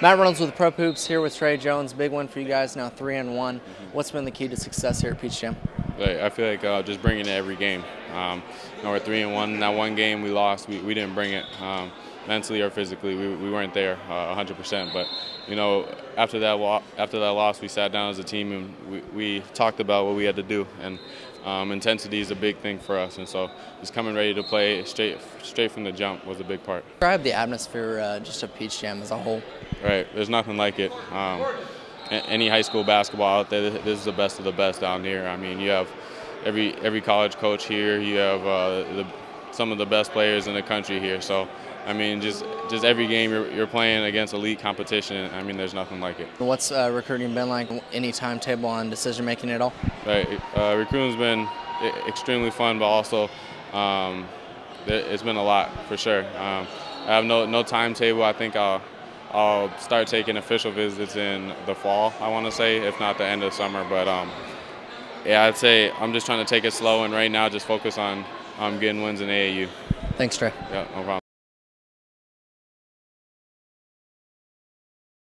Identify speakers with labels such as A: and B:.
A: Matt Reynolds with Prep Hoops here with Tre Jones. Big one for you guys now, three and one.
B: Mm-hmm.
A: What's been the key to success here at Peach Jam?
B: I feel like uh, just bringing it every game. Um, you know, we're three and one. That one game we lost, we, we didn't bring it um, mentally or physically. We, we weren't there uh, 100%. But you know, after that after that loss, we sat down as a team and we, we talked about what we had to do. And um, intensity is a big thing for us. And so just coming ready to play straight straight from the jump was a big part.
A: Describe the atmosphere uh, just of Peach Jam as a whole.
B: Right. There's nothing like it. Um, any high school basketball out there, this is the best of the best down here. I mean, you have every every college coach here. You have uh, the, some of the best players in the country here. So, I mean, just just every game you're, you're playing against elite competition. I mean, there's nothing like it.
A: What's uh, recruiting been like? Any timetable on decision making at all?
B: Right. Uh, recruiting's been extremely fun, but also um, it- it's been a lot for sure. Um, I have no no timetable. I think I'll I'll start taking official visits in the fall. I want to say, if not the end of summer. But um, yeah, I'd say I'm just trying to take it slow and right now just focus on um, getting wins in AAU.
A: Thanks, Tre.
B: Yeah, no problem.